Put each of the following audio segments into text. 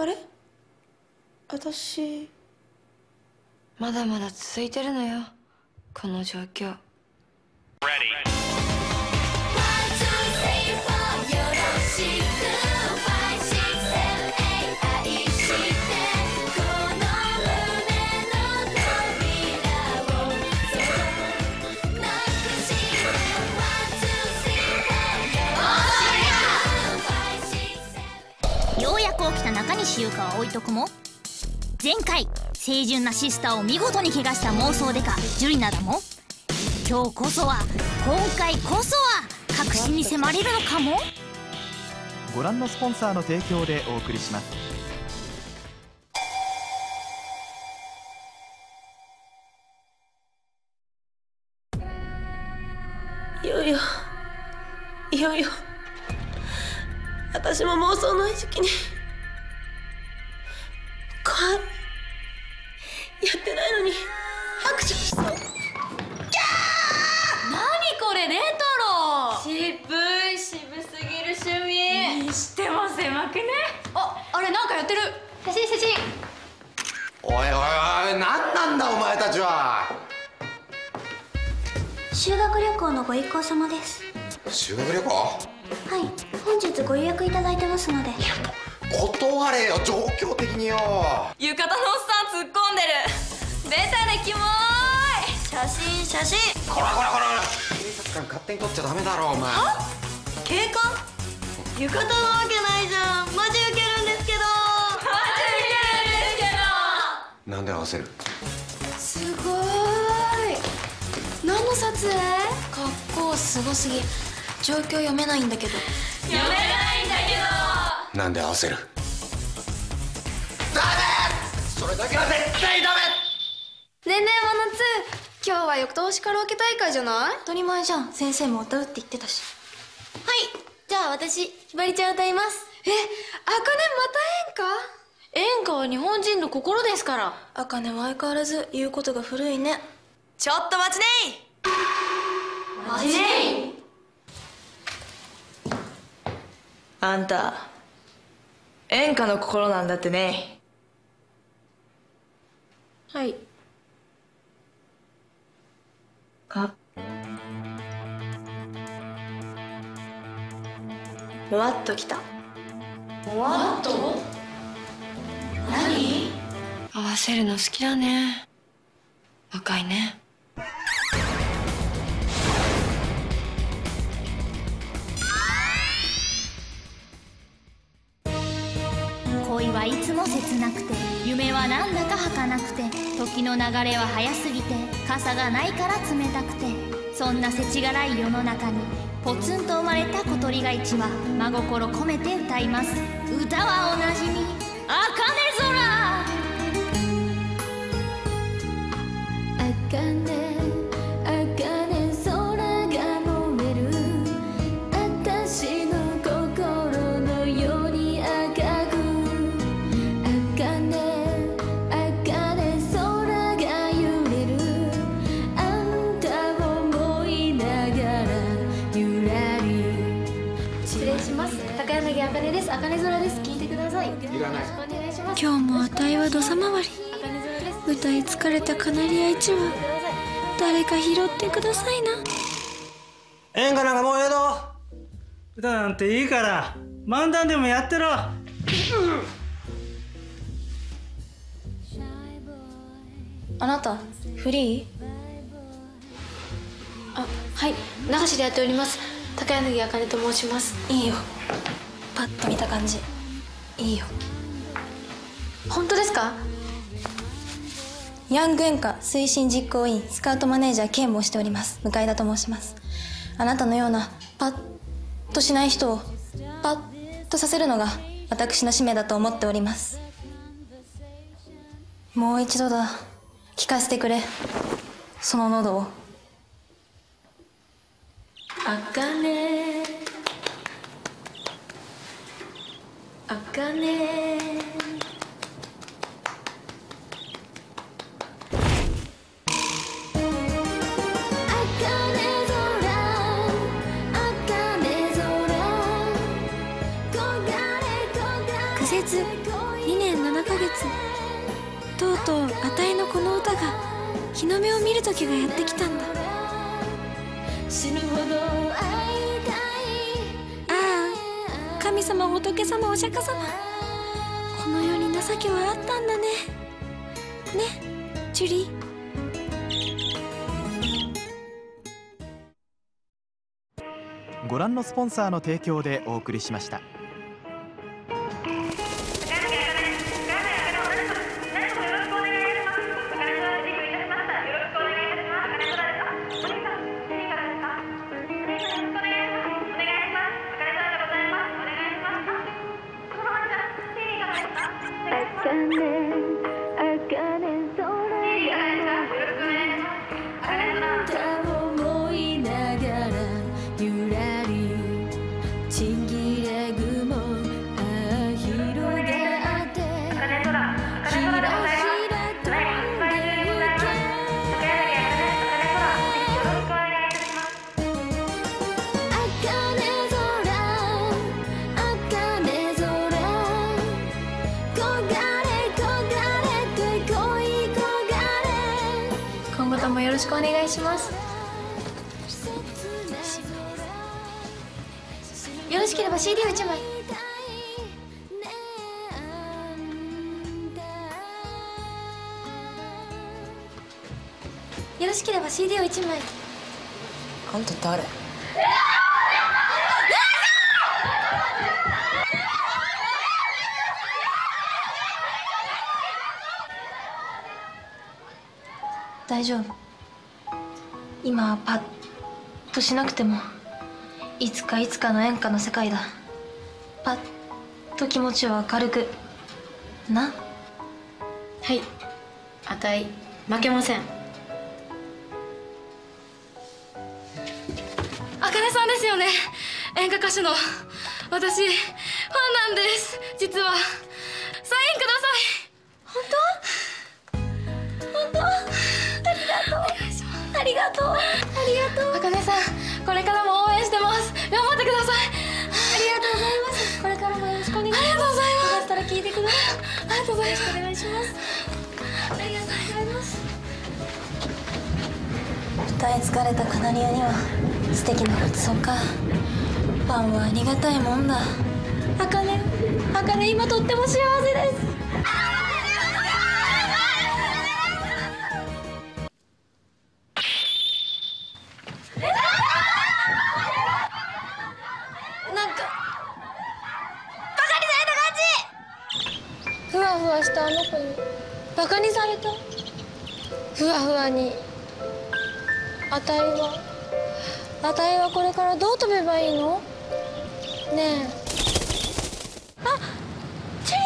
あれ？私。まだまだ続いてるのよ。この状況。よ中西優香は置いとくも前回清純なシスターを見事に怪我した妄想デカジュリナだも今日こそは今回こそは確信に迫れるのかもご覧のスポンサーの提供でお送りしますいよいよいよいよ私も妄想の餌食にやってないのに拍手しそう。何これレトロ渋い渋すぎる趣味。にしても狭くね？ああれなんかやってる。写真写真。おいおいおい何なんだお前たちは？修学旅行のご一行様です。修学旅行？はい本日ご予約いただいてますので断れよ状況的によ。浴衣のおっさん突っ込んでる。出たねキモーい。写真写真。こらこらこら警察官勝手に取っちゃダメだろお前。警官？浴衣なわけないじゃん。マジウケるんですけど。マジウケるんですけど。なんで合わせる？すごーい。何の撮影？格好すごすぎ。状況読めないんだけど。読めないんだけなんで合わせる？ダメ！それだけは絶対ダメ！ねえねえ真夏。今日は翌年カラオケ大会じゃない？当たり前じゃん。先生も歌うって言ってたし。はい！じゃあ私ひばりちゃん歌います。え？あかねまた演歌？演歌は日本人の心ですから。あかねは相変わらず言うことが古いね。ちょっと待ちねい！待ちねい！あんた演歌の心なんだってね。はい。あもわっときた。もわっと？何？合わせるの好きだね。若いねも切なくて夢はなんだか儚くて時の流れは早すぎて傘がないから冷たくてそんな世知辛い世の中にポツンと生まれた小鳥が一羽真心込めて歌います。歌はおなじみ「あかね空」あかね今日もあたいは土佐回り。歌い疲れたカナリア一羽誰か拾ってくださいな。演歌なんかもうええど歌なんていいから漫談でもやってろ。あなたフリー？あはい。流しでやっております。高柳あかねと申します。いいよ。パッと見た感じ。いいよ本当ですか？ヤング演歌推進実行委員スカウトマネージャー兼務をしております。向田と申します。あなたのようなパッとしない人をパッとさせるのが私の使命だと思っております。もう一度だ。聞かせてくれ。その喉を。あかねあかね苦節2年7ヶ月。とうとうあたいのこの歌が日の目を見る時がやってきたんだ。死ぬほど会いたいああ神様仏様お釈迦様。この世に情けはあったんだね。ねジュリーご覧のスポンサーの提供でお送りしました。思願いします。よろしければ CD を1枚。よろしければ CD を1枚。あんた誰？大丈夫今はパッとしなくてもいつかいつかの演歌の世界だ。パッと気持ちを明るく。な？はい。あたい負けません。あかねさんですよね。演歌歌手の。私ファンなんです。実は。ありがとう。ありがとう。あかねさんこれからも応援してます。頑張ってください。ありがとうございます。これからもよろしくお願いします。ありがとうございます。よかったら聞いてください。ありがとうございます。お願いしますありがとうございます。歌い疲れたカナリアには素敵なごちそうか。ファンはありがたいもんだ。あかねあかね今とっても幸せですわふわしたあの子にバカにされた？ふわふわに。あたいは？あたいはこれからどう飛べばいいの？ねえ。あチュリ！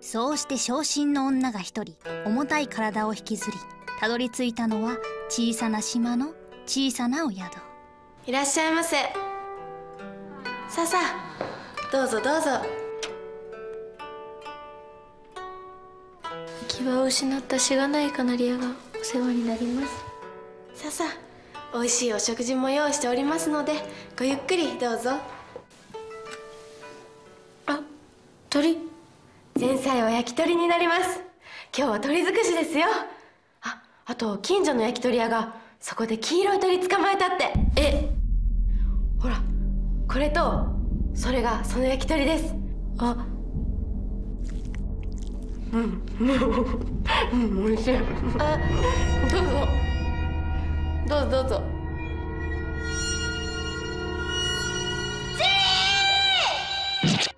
そうして昇進の女が一人重たい体を引きずりたどり着いたのは小さな島の小さなお宿。いらっしゃいませ。さあさあどうぞどうぞ。行き場を失ったしがないカナリアがお世話になります。さあさあ美味しいお食事も用意しておりますのでごゆっくりどうぞ。あ鳥。前菜は焼き鳥になります。今日は鳥尽くしですよ。ああと近所の焼き鳥屋がそこで黄色い鳥捕まえたって。えほらこれとそれがその焼き鳥です。あうんうん美味しいあどうぞどうぞどうぞチ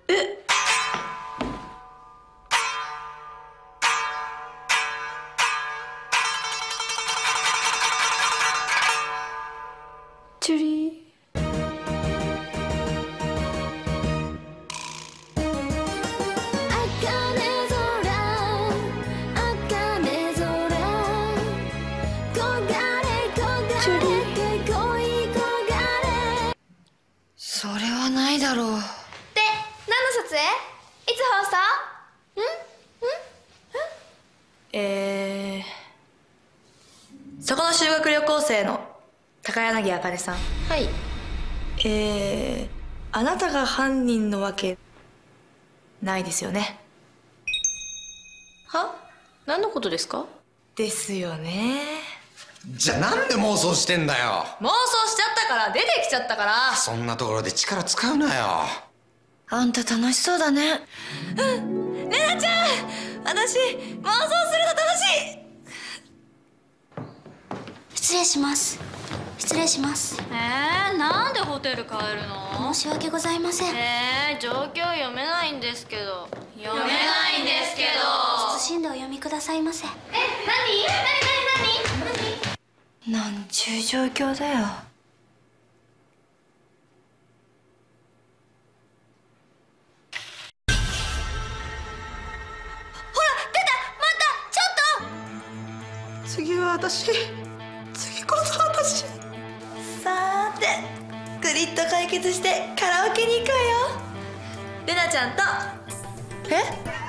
高柳あかねさん。はい。えー、あなたが犯人のわけないですよね。は？何のことですか？ですよね。じゃあなんで妄想してんだよ。妄想しちゃったから出てきちゃったから。そんなところで力使うなよ。あんた楽しそうだね。レナちゃん私妄想するの楽しい。失礼します失礼します。えー、なんでホテル帰るの？申し訳ございません。えー、状況読めないんですけど。読めないんですけど。謹んでお読みくださいませ。え何？何？何？何？何？なんちゅう状況だよ。次は私決してカラオケに行こうよ。ルナちゃんとえ？